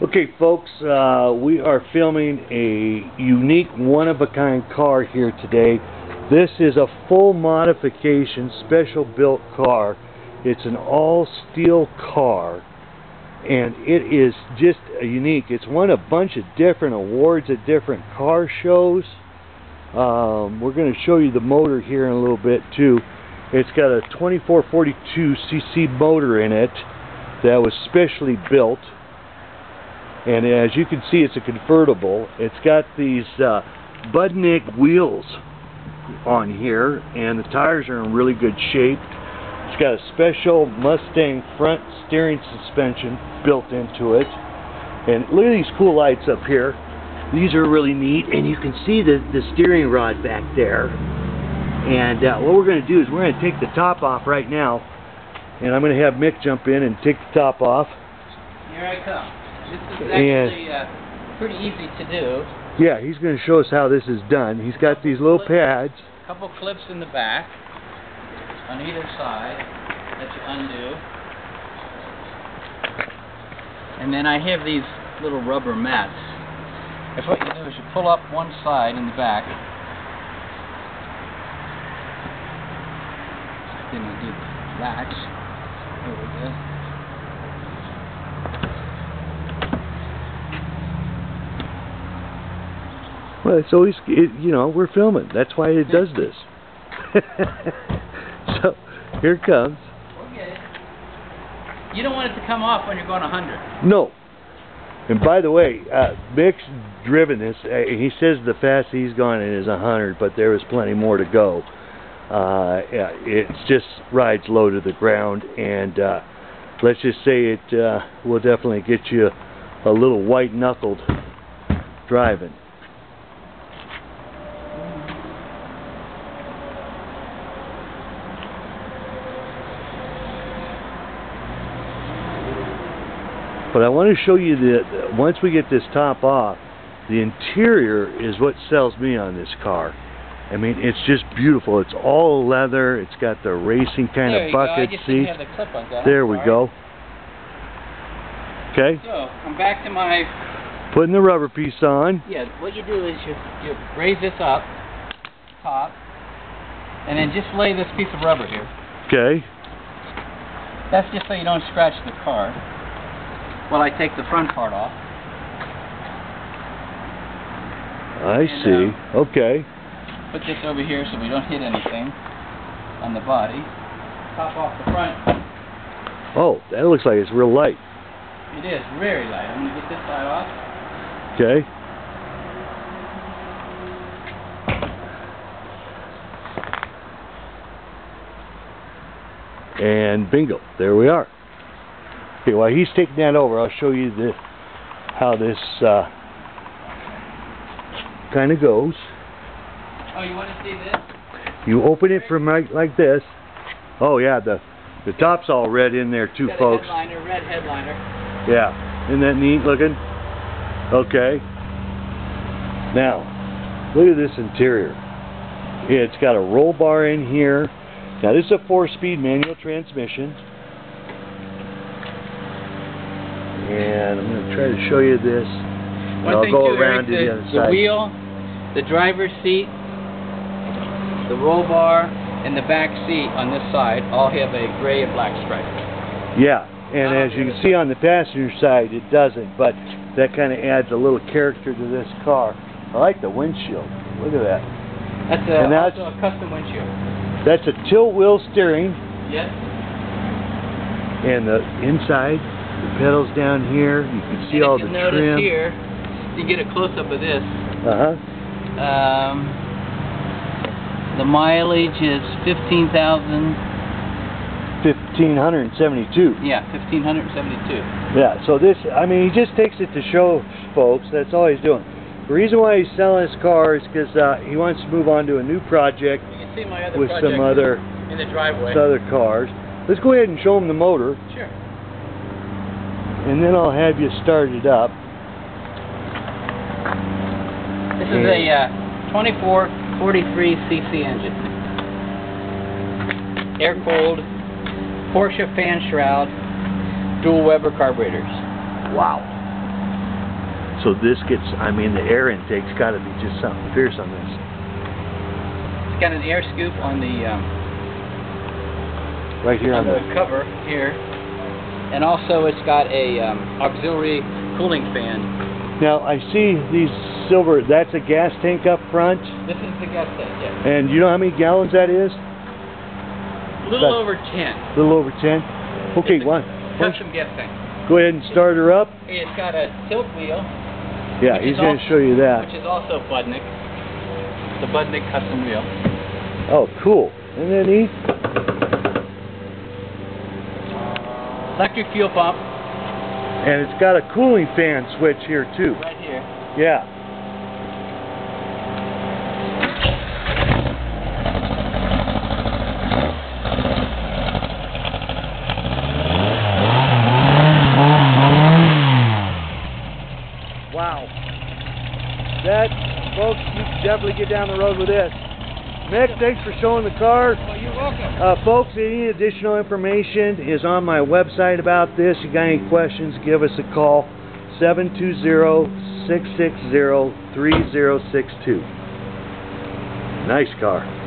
Okay, folks, uh, we are filming a unique, one-of-a-kind car here today. This is a full modification, special built car. It's an all-steel car, and it is just a unique. It's won a bunch of different awards at different car shows. Um, we're going to show you the motor here in a little bit, too. It's got a 2442 cc motor in it that was specially built and as you can see it's a convertible. It's got these uh, Budnik wheels on here and the tires are in really good shape. It's got a special Mustang front steering suspension built into it. And look at these cool lights up here. These are really neat and you can see the, the steering rod back there. And uh, what we're going to do is we're going to take the top off right now and I'm going to have Mick jump in and take the top off. Here I come this is actually uh, pretty easy to do. Yeah, he's going to show us how this is done. He's got these little pads. A couple clips in the back on either side that you undo. And then I have these little rubber mats. If what you do is you pull up one side in the back, then you do the latch. There we go. Well, it's always, it, you know, we're filming. That's why it does this. so, here it comes. You don't want it to come off when you're going 100. No. And by the way, uh, Mick's driven this. Uh, he says the fastest he's gone is 100, but there is plenty more to go. Uh, it just rides low to the ground, and uh, let's just say it uh, will definitely get you a little white-knuckled driving. But I want to show you that once we get this top off, the interior is what sells me on this car. I mean, it's just beautiful. It's all leather. It's got the racing kind there of bucket seat. The there we go. Okay. So I'm back to my. Putting the rubber piece on. Yeah. What you do is you you raise this up, top, and then just lay this piece of rubber here. Okay. That's just so you don't scratch the car while I take the front part off. I and, see. Um, okay. Put this over here so we don't hit anything on the body. Top off the front. Oh, that looks like it's real light. It is very light. I'm going to get this side off. Okay. And bingo, there we are. Okay, while he's taking that over, I'll show you the how this uh, kind of goes. Oh, you want to see this? You open it from like, like this. Oh yeah, the the top's all red in there too, folks. headliner, red headliner. Yeah, isn't that neat looking? Okay. Now, look at this interior. It's got a roll bar in here. Now this is a four-speed manual transmission. And I'm going to try to show you this. One I'll go too, around Eric, to the, the, other the side. wheel, the driver's seat, the roll bar, and the back seat on this side all have a gray and black stripe. Yeah, and as you can see on the passenger side, it doesn't, but that kind of adds a little character to this car. I like the windshield. Look at that. That's, a, and that's also a custom windshield. That's a tilt wheel steering. Yes. And the inside the pedals down here. You can see all if the you notice trim. here, you get a close up of this. Uh huh. Um, the mileage is fifteen thousand. Fifteen hundred and seventy-two. Yeah, fifteen hundred seventy-two. Yeah. So this, I mean, he just takes it to show folks. That's all he's doing. The reason why he's selling his car is because uh, he wants to move on to a new project You see my other with project some other in the driveway. some other cars. Let's go ahead and show him the motor. Sure. And then I'll have you start it up. This is a uh, 2443 cc engine. Air-cooled Porsche fan shroud, dual Weber carburetors. Wow. So this gets, I mean, the air intake's got to be just something fierce on this. It's got an air scoop on the um, Right here on on the the, cover here, and also it's got a um, auxiliary cooling fan. now I see these silver, that's a gas tank up front, This is the gas tank, yeah. and you know how many gallons that is? A little That- over 10. A little over 10? Okay, It's one. Custom gas tank. Go ahead and start her up. It's got a tilt wheel, Yeah, he's going to show you that. which is also Budnik. The Budnik custom wheel. Oh, cool. And then he, Electric fuel pump and it's got a cooling fan switch here too. right here. Yeah. Wow. That, folks, you can definitely get down the road with this. Mick, thanks for showing the car. Well, you're welcome. Uh, folks, any additional information is on my website about this. You got any questions, give us a call. 720-660-3062. Nice car.